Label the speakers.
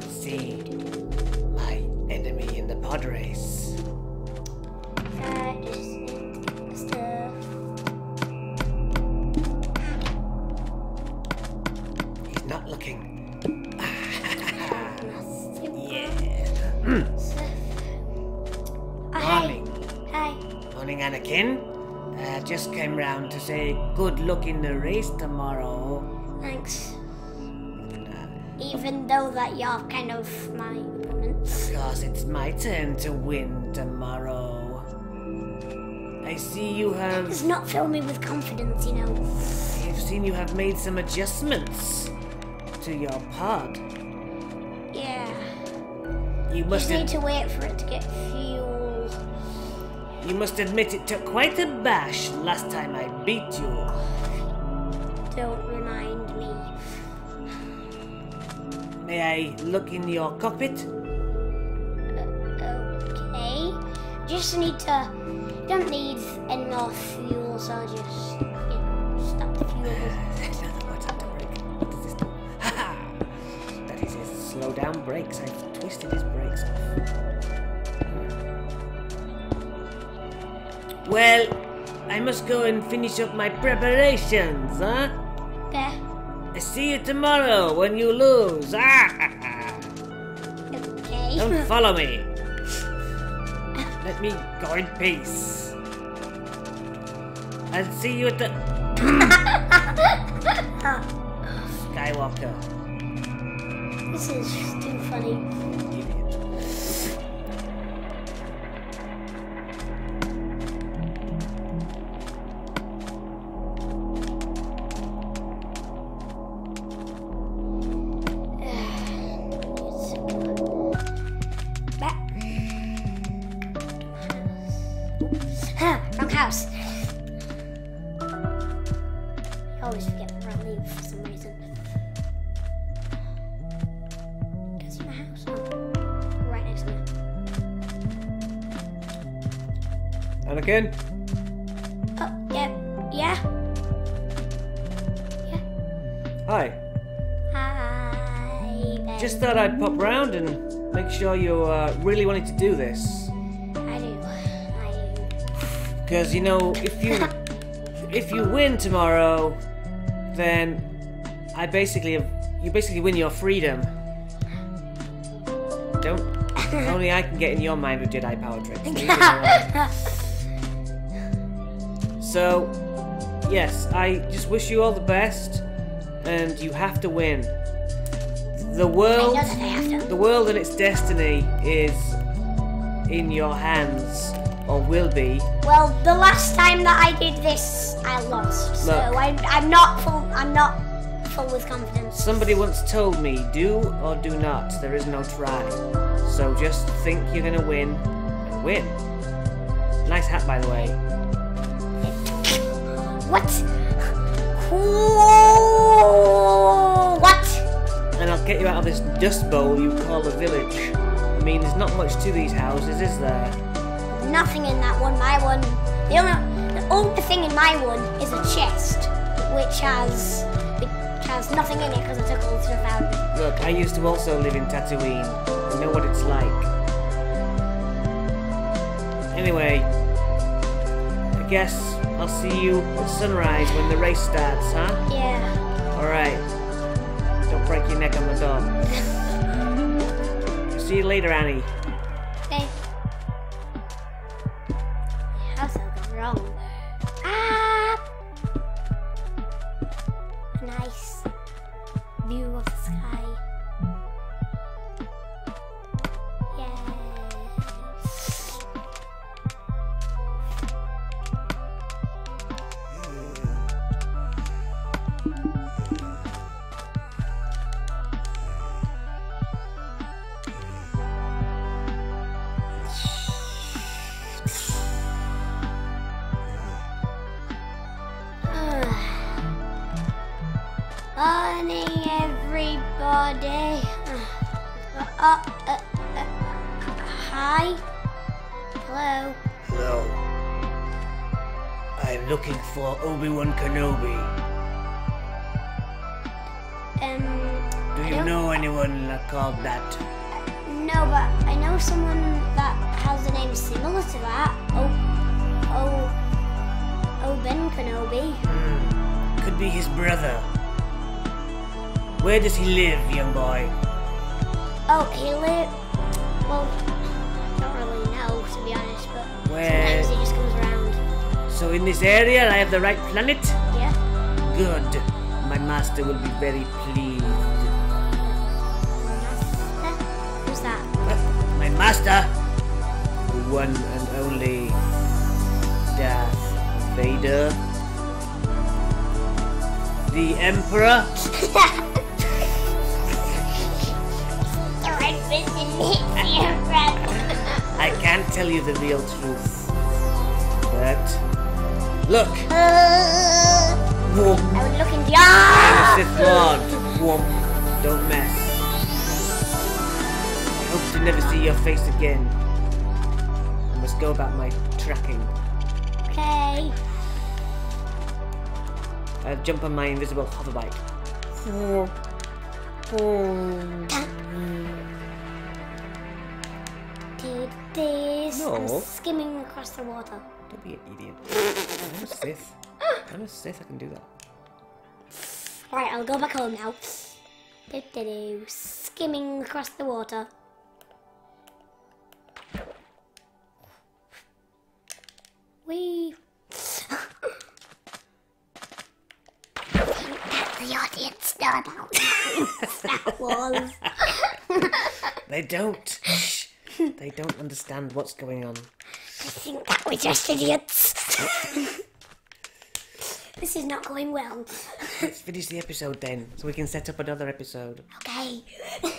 Speaker 1: could see my enemy in the pod race.
Speaker 2: Uh, stuff.
Speaker 1: He's not looking. Yeah.
Speaker 2: Hey.
Speaker 1: Morning.
Speaker 2: Hey.
Speaker 1: Morning, Anakin. Uh, just came round to say good luck in the race tomorrow.
Speaker 2: Thanks. Even though that you're kind of my opponent.
Speaker 1: Cause it's my turn to win tomorrow. I see you have.
Speaker 2: Does not fill me with confidence, you know.
Speaker 1: I've seen you have made some adjustments to your pod.
Speaker 2: Yeah.
Speaker 1: You must.
Speaker 2: Just need to wait for it to get fuel.
Speaker 1: you must admit it took quite a bash last time I beat you.
Speaker 2: Don't
Speaker 1: May I look in your cockpit?
Speaker 2: Okay. Just need to. Don't need any more fuel, so just you know, stop the fuel.
Speaker 1: What's that to brake? What does this do? Ha ha! That is his slow down brakes. I've twisted his brakes off. Well, I must go and finish up my preparations, huh?
Speaker 2: There.
Speaker 1: I see you tomorrow when you lose. Ah!
Speaker 2: Okay.
Speaker 1: Don't follow me. Let me go in peace. I'll see you at the Skywalker.
Speaker 2: this is too funny. House. I always forget where I live for some reason. Can I see my house? Oh, right next to me.
Speaker 1: Anakin?
Speaker 2: Oh, yeah, yeah.
Speaker 1: Hi.
Speaker 2: Hi, Ben.
Speaker 1: Just thought I'd pop round and make sure you uh, really wanted to do this.
Speaker 2: I do. I do.
Speaker 1: Because, you know, if you if you win tomorrow, then I basically have, you basically win your freedom. Don't only I can get in your mind with Jedi power tricks. So, yes, I just wish you all the best, and you have to win. The world,
Speaker 2: know that I have to.
Speaker 1: the world and its destiny is in your hands, or will be.
Speaker 2: Well, the last time that I did this, I lost. So
Speaker 1: Look.
Speaker 2: I'm, I'm not full. I'm not full with confidence.
Speaker 1: Somebody once told me, do or do not, there is no try. So just think you're gonna win, and win. Nice hat, by the way.
Speaker 2: What? Cool. What?
Speaker 1: And I'll get you out of this dust bowl you call a village. I mean, there's not much to these houses, is there?
Speaker 2: Nothing in that one. My one. The only, the only thing in my one is a chest, which has, which has nothing in it because I took all the stuff out.
Speaker 1: Look, I used to also live in Tatooine. I know what it's like. Anyway, I guess I'll see you at sunrise when the race starts, huh?
Speaker 2: Yeah.
Speaker 1: Alright. Don't break your neck on the door. See you later, Annie.
Speaker 2: Wrong? Morning, everybody. Uh, uh, uh, hi. Hello.
Speaker 1: Hello. I'm looking for Obi-Wan Kenobi.
Speaker 2: Um.
Speaker 1: Do you know anyone called that?
Speaker 2: No, but I know someone that has a name similar to that. Oh, oh, Ben Kenobi.
Speaker 1: Hmm. Could be his brother. Where does he live, young boy?
Speaker 2: Oh, he live. Well, don't really know to be honest, but
Speaker 1: Where?
Speaker 2: sometimes he just comes around.
Speaker 1: So in this area, I have the right planet?
Speaker 2: Yeah.
Speaker 1: Good. My master will be very pleased.
Speaker 2: My master? Who's that?
Speaker 1: My master? The one and only Darth Vader? The Emperor? I can't tell you the real truth. But look,
Speaker 2: Uh,
Speaker 1: Whoop.
Speaker 2: I would look
Speaker 1: I'm a
Speaker 2: your.
Speaker 1: Sith Lord. Whoop. Don't mess. I hope to never see your face again. I must go about my tracking.
Speaker 2: Okay.
Speaker 1: I jump on my invisible hoverbike.
Speaker 2: This. I'm
Speaker 1: No.
Speaker 2: skimming across the water.
Speaker 1: Don't be an idiot. I'm a Sith. I'm a Sith. I can do that.
Speaker 2: Right, I'll go back home now. Do, do, do. Skimming across the water. Wee. the audience know about Star Wars.
Speaker 1: They don't. They don't understand what's going on.
Speaker 2: I think that we're just idiots. this is not going well.
Speaker 1: Let's finish the episode then, so we can set up another episode.
Speaker 2: Okay.